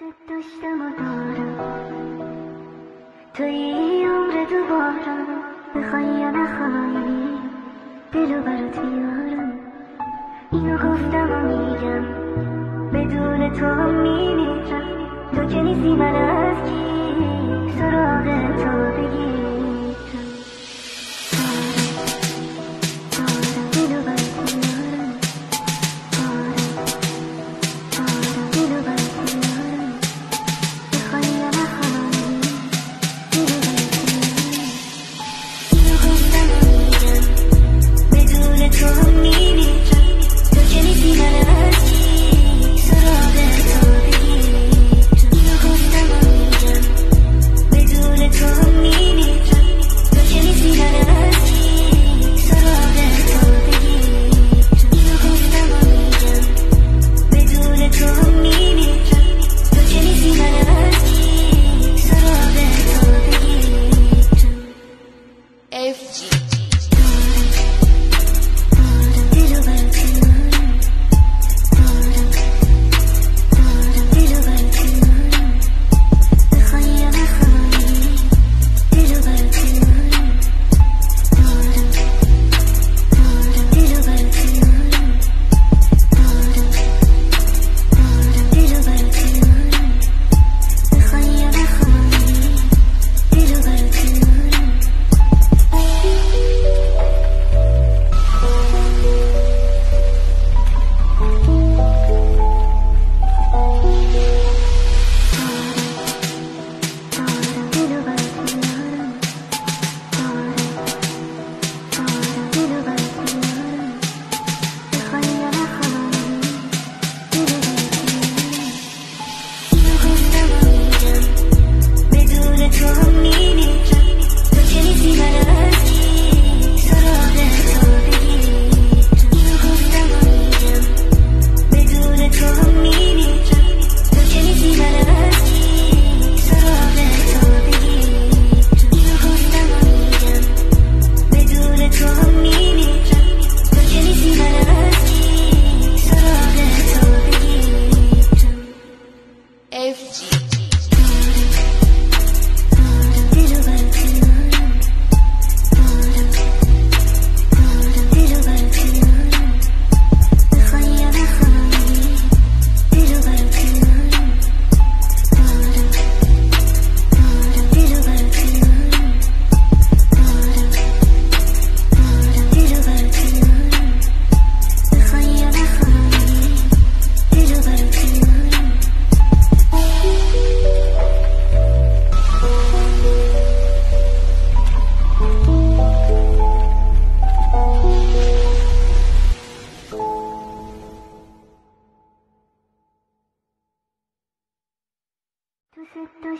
دوست داشتم و دارم توی عمر دوبارم بخوای یا نخوای دلو برات میارم اینو گفتم و میگم بدون تو میمیرم تو که نیستی من از کی؟ ずっと